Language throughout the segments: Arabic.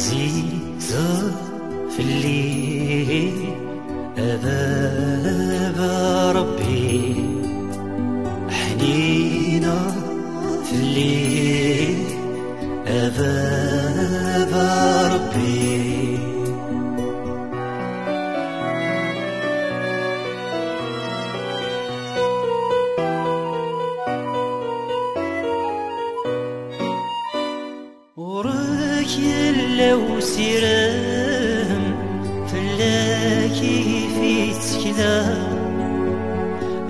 زيت في الليل أبان وراك يلو سيرام فلاكي في تكلام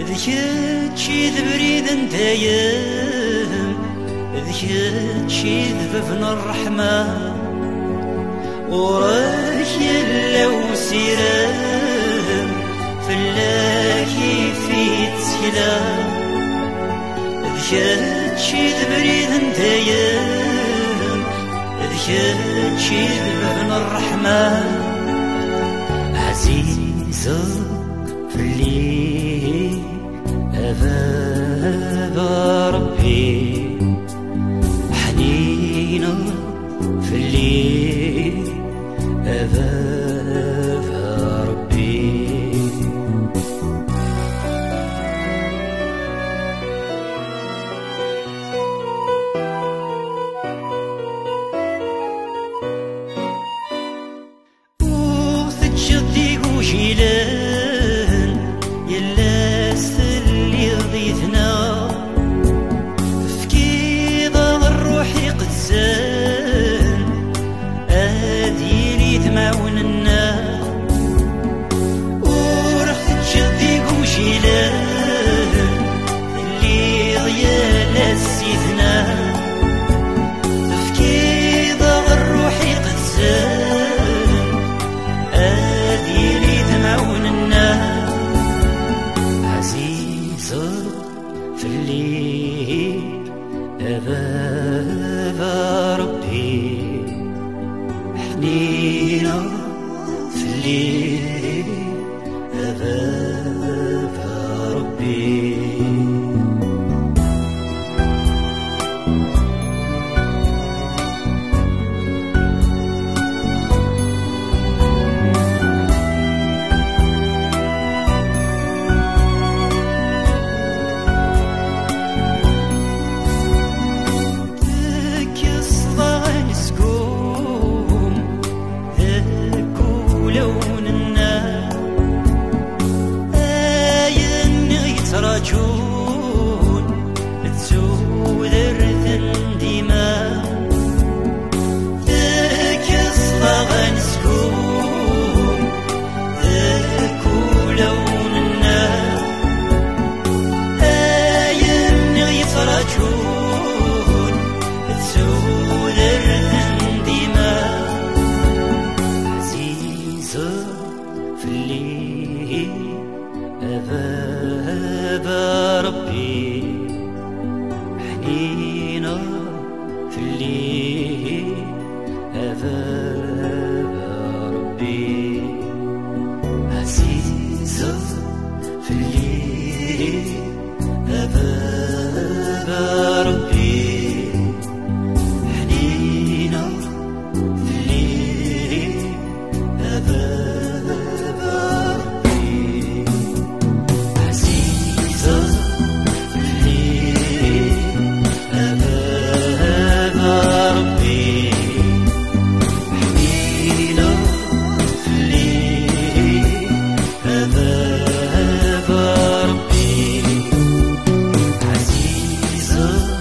ذكرتشي ذبريد دايم ذكرتشي ذبفن الرحمة. وراك يلو سيرام فلاكي في تسكلام ذكرتشي ذبريد دايم ذكرتشي ذبفن الرحمة عزيزة في الليل أباب ربي. حنينة في الليل أباب في الليل. أباب ربي حنينة في حنينة في الليل. أباب ربي عزيزة في الليل. good.